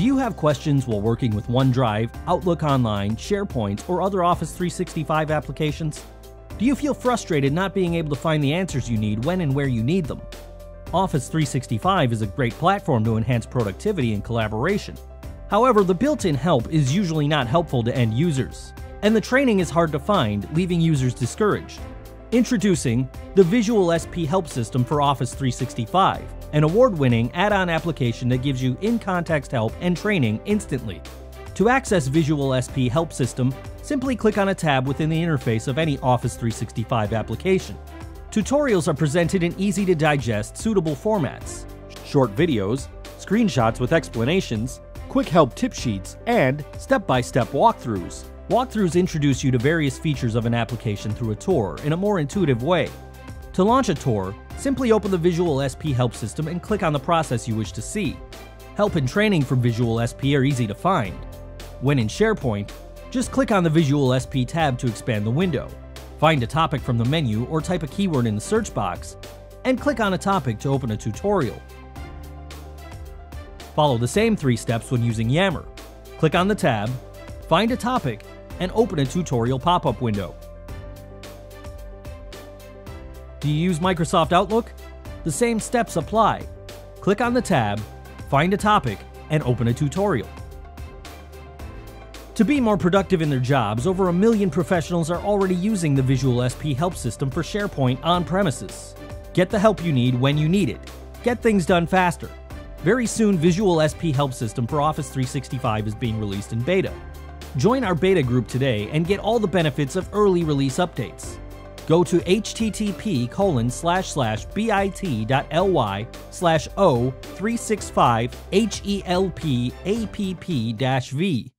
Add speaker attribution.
Speaker 1: Do you have questions while working with OneDrive, Outlook Online, SharePoint, or other Office 365 applications? Do you feel frustrated not being able to find the answers you need when and where you need them? Office 365 is a great platform to enhance productivity and collaboration. However, the built in help is usually not helpful to end users, and the training is hard to find, leaving users discouraged. Introducing the Visual SP Help System for Office 365, an award winning add on application that gives you in context help and training instantly. To access Visual SP Help System, simply click on a tab within the interface of any Office 365 application. Tutorials are presented in easy to digest, suitable formats short videos, screenshots with explanations, quick help tip sheets, and step by step walkthroughs. Walkthroughs introduce you to various features of an application through a tour in a more intuitive way. To launch a tour, simply open the Visual SP Help system and click on the process you wish to see. Help and training from Visual SP are easy to find. When in SharePoint, just click on the Visual SP tab to expand the window. Find a topic from the menu or type a keyword in the search box, and click on a topic to open a tutorial. Follow the same three steps when using Yammer. Click on the tab, find a topic, and open a tutorial pop-up window. Do you use Microsoft Outlook? The same steps apply. Click on the tab, find a topic, and open a tutorial. To be more productive in their jobs, over a million professionals are already using the Visual SP Help System for SharePoint on premises. Get the help you need when you need it. Get things done faster. Very soon, Visual SP Help System for Office 365 is being released in beta. Join our beta group today and get all the benefits of early release updates. Go to http colon slash slash bit.ly slash o 365 help app v